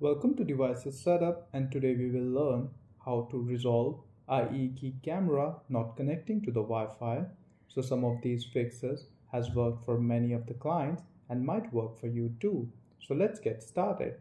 Welcome to Devices Setup and today we will learn how to resolve ieGeek camera not connecting to the Wi-Fi. So some of these fixes has worked for many of the clients and might work for you too. So let's get started.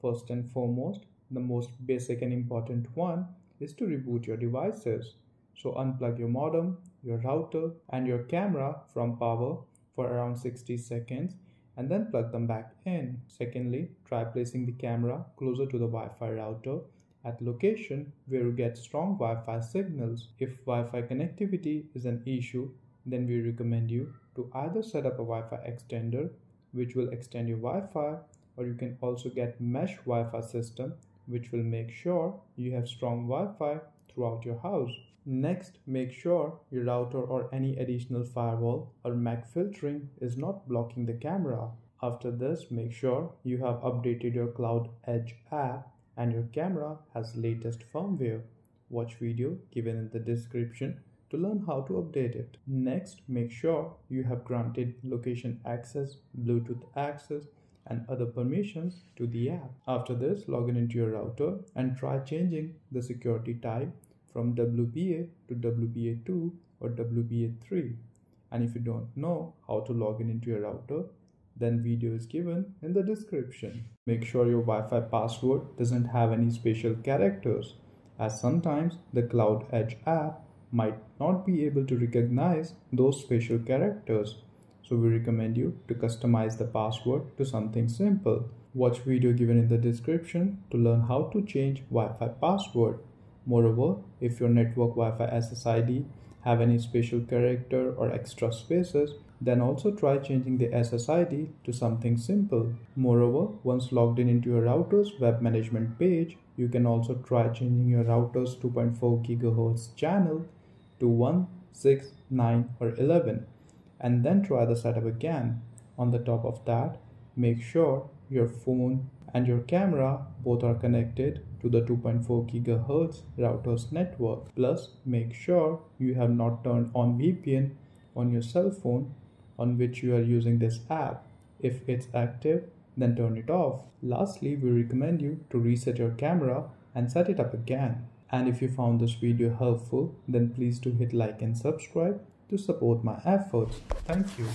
First and foremost, the most basic and important one is to reboot your devices. So unplug your modem, your router and your camera from power for around 60 seconds and then plug them back in. Secondly, try placing the camera closer to the Wi-Fi router at location where you get strong Wi-Fi signals. If Wi-Fi connectivity is an issue, then we recommend you to either set up a Wi-Fi extender which will extend your Wi-Fi or you can also get mesh Wi-Fi system which will make sure you have strong Wi-Fi throughout your house. Next, make sure your router or any additional firewall or MAC filtering is not blocking the camera. After this, make sure you have updated your Cloud Edge app and your camera has latest firmware. Watch video given in the description to learn how to update it. Next, make sure you have granted location access, Bluetooth access, and other permissions to the app. After this, log in into your router and try changing the security type from WPA to WPA2 or WPA3. And if you don't know how to log in into your router, then video is given in the description. Make sure your Wi-Fi password doesn't have any special characters as sometimes the Cloud Edge app might not be able to recognize those special characters. So we recommend you to customize the password to something simple. Watch video given in the description to learn how to change Wi-Fi password. Moreover, if your network Wi-Fi SSID have any special character or extra spaces, then also try changing the SSID to something simple. Moreover, once logged in into your router's web management page, you can also try changing your router's 2.4 GHz channel to 1, 6, 9 or 11 and then try the setup again. On the top of that, make sure your phone and your camera both are connected to the 2.4 GHz router's network. Plus, make sure you have not turned on VPN on your cell phone on which you are using this app. If it's active, then turn it off. Lastly, we recommend you to reset your camera and set it up again. And if you found this video helpful, then please do hit like and subscribe to support my efforts. Thank you.